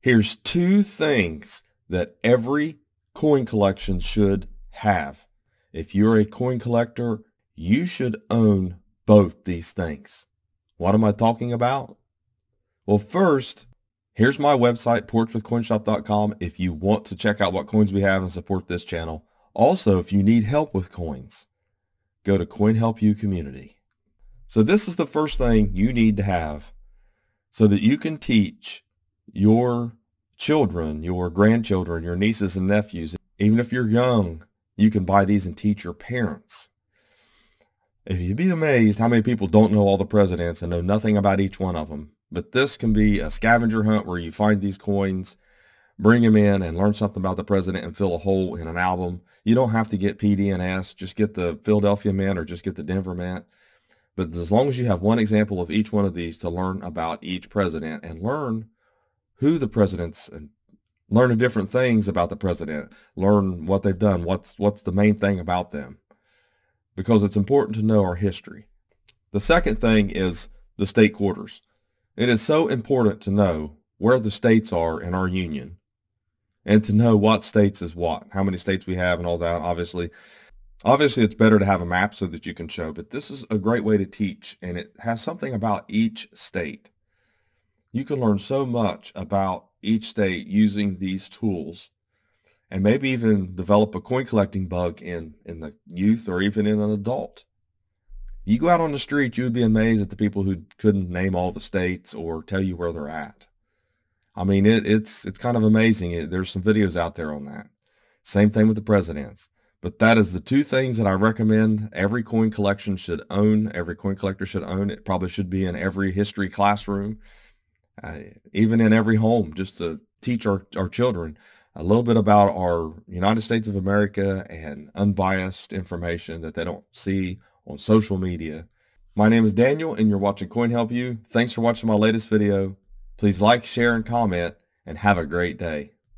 Here's two things that every coin collection should have. If you're a coin collector, you should own both these things. What am I talking about? Well, first, here's my website, portsmouthcoinshop.com, if you want to check out what coins we have and support this channel. Also, if you need help with coins, go to Coin Help You Community. So this is the first thing you need to have so that you can teach your children, your grandchildren, your nieces and nephews, even if you're young, you can buy these and teach your parents. If you'd be amazed how many people don't know all the presidents and know nothing about each one of them. But this can be a scavenger hunt where you find these coins, bring them in and learn something about the president and fill a hole in an album. You don't have to get PDNS, just get the Philadelphia Mint or just get the Denver Mint. But as long as you have one example of each one of these to learn about each president and learn who the presidents and learn different things about the president, learn what they've done, what's what's the main thing about them. Because it's important to know our history. The second thing is the state quarters. It is so important to know where the states are in our union and to know what states is what, how many states we have and all that. Obviously, obviously it's better to have a map so that you can show, but this is a great way to teach and it has something about each state. You can learn so much about each state using these tools and maybe even develop a coin collecting bug in, in the youth or even in an adult. You go out on the street, you would be amazed at the people who couldn't name all the states or tell you where they're at. I mean, it, it's it's kind of amazing. It, there's some videos out there on that. Same thing with the presidents. But that is the two things that I recommend every coin collection should own. Every coin collector should own. It probably should be in every history classroom, uh, even in every home, just to teach our, our children a little bit about our United States of America and unbiased information that they don't see on social media. My name is Daniel and you're watching Coin Help You. Thanks for watching my latest video. Please like, share, and comment, and have a great day.